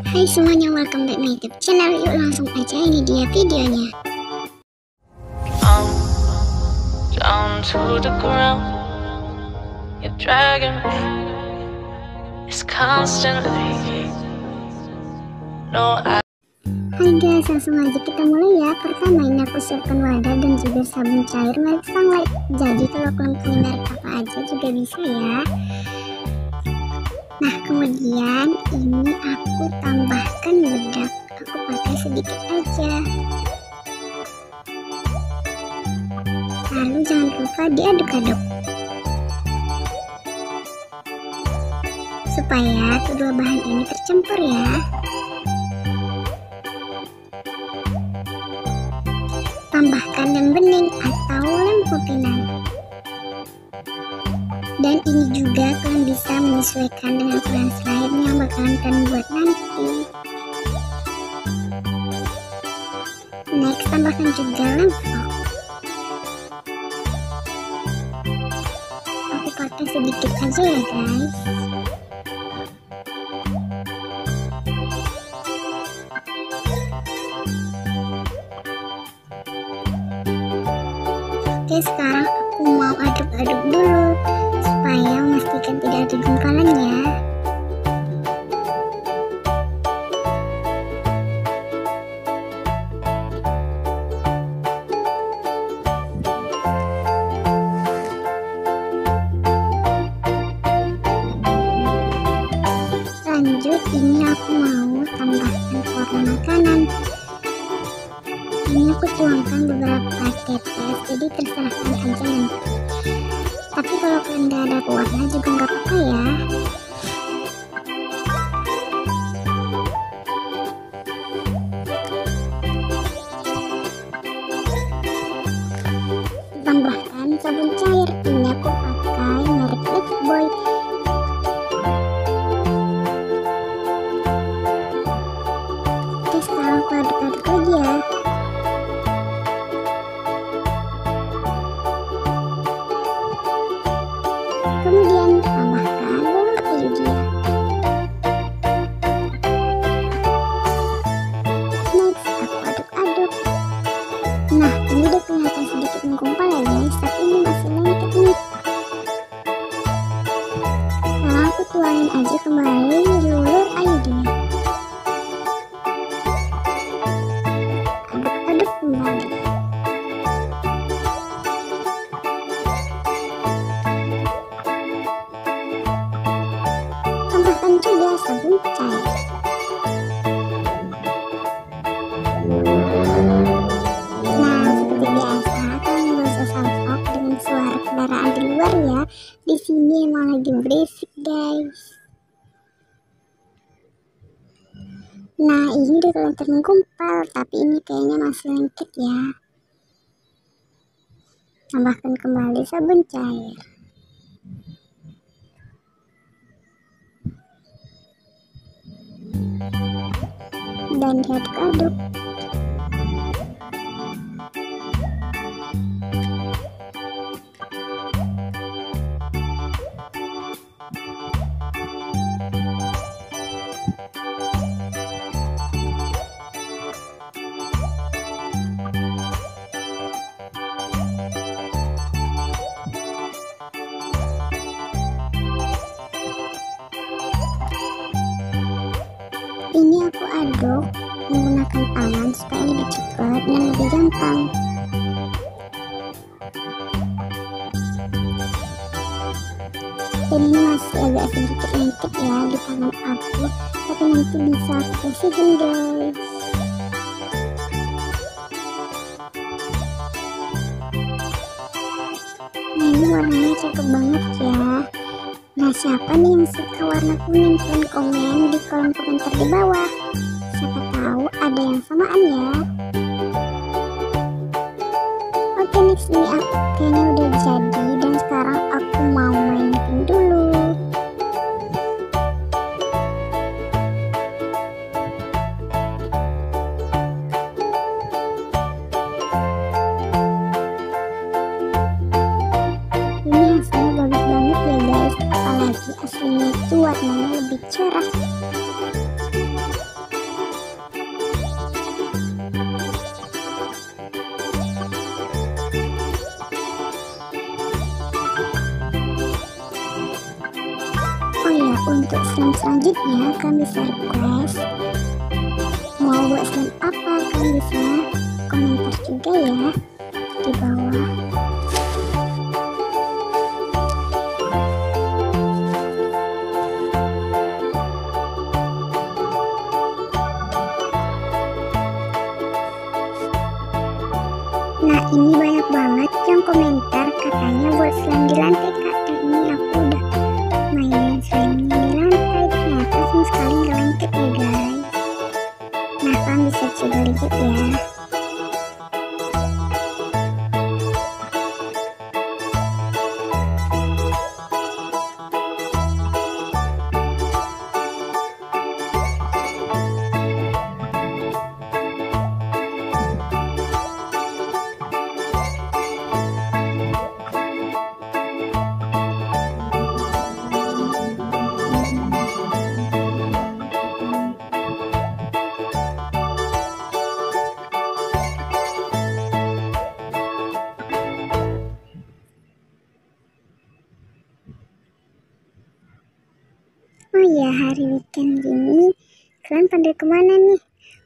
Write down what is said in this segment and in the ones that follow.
Hai semuanya, welcome back my YouTube channel. Yuk langsung aja ini dia videonya. Down to the ground. You're dragging me. It's constantly. No, I. Hai guys, langsung aja kita mulai ya. Pertama ini aku siapkan wadah dan juga sabun cair merek Sunlight. Jadi kalau kalian punya merek apa aja juga bisa ya. Nah kemudian ini aku tambahkan bedak. Aku pakai sedikit aja. Lalu jangan lupa diaduk-aduk. Supaya kedua bahan ini tercampur ya. tambahkan lem bening atau lem kopinan. Dan ini juga kalian bisa menyesuaikan dengan ukuran slime yang bakalan kalian buat nanti. Next, tambahkan juga foam. Aku pakai sedikit aja ya guys. Oke sekarang aku mau aduk-aduk dulu supaya memastikan tidak ada gumpalan ya. Lanjut ini aku mau tambahkan warna makanan ini aku tuangkan beberapa tetes jadi terserah kalian aja nanti kalau kalian gak ada warna juga nggak apa-apa ya. Tambahkan sabun cair ini aku pakai merek Lifebuoy Oke sekarang aku aduk-aduk ini udah kelihatan menggumpal, tapi ini kayaknya masih lengket ya. Tambahkan kembali sabun cair. dan diaduk-aduk. Menggunakan tangan supaya lebih cepat dan lebih gampang. Dan ini masih agak sedikit lengket ya di tangan aku, tapi nanti bisa aku precision guys. Nah ini warnanya cakep banget ya. Nah siapa nih yang suka warna kuning? Komen di kolom komentar di bawah. Tahu ada yang samaan ya. Oke next ini aku kayaknya udah jadi dan sekarang aku mau mainkan dulu. Ini hasilnya bagus banget ya guys, apalagi aslinya itu warnanya lebih cerah. Untuk slime selanjutnya kalian bisa request. Mau buat slime apa kalian bisa komentar juga ya di bawah. Nah ini banyak banget yang komentar katanya buat slime di lantai kak ini aku kalian bisa coba lihat hari weekend gini kalian pada ke mana nih?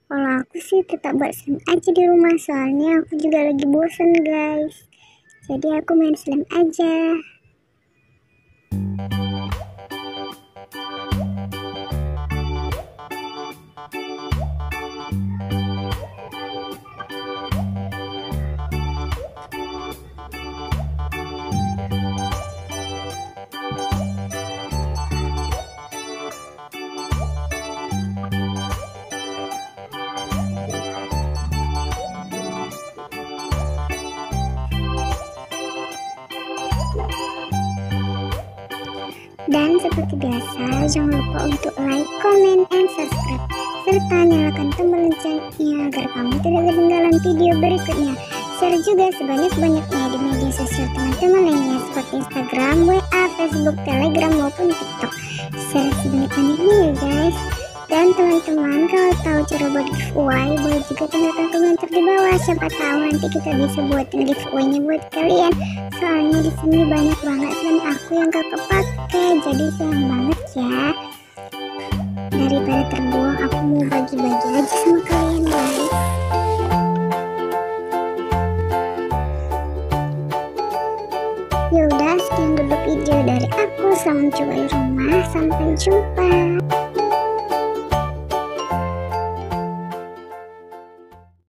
Kalau aku sih tetap buat slime aja di rumah soalnya aku juga lagi bosan guys. Jadi aku main slime aja. Dan seperti biasa, jangan lupa untuk like, comment, and subscribe. Serta nyalakan tombol loncengnya agar kamu tidak ketinggalan video berikutnya. Share juga sebanyak-banyaknya di media sosial teman-teman lainnya seperti Instagram, WA, Facebook, Telegram, maupun TikTok. Share sebanyak-banyaknya ya guys. Dan teman-teman kalau tahu cara buat giveaway boleh juga tinggalkan komentar di bawah. Siapa tahu nanti kita bisa buatin giveaway-nya buat kalian. Soalnya di sini banyak banget dan aku yang gak kepake. Jadi sayang banget ya. Daripada terbuang aku mau bagi-bagi aja sama kalian guys. Yaudah sekian dulu video dari aku Selamat coba di rumah Sampai jumpa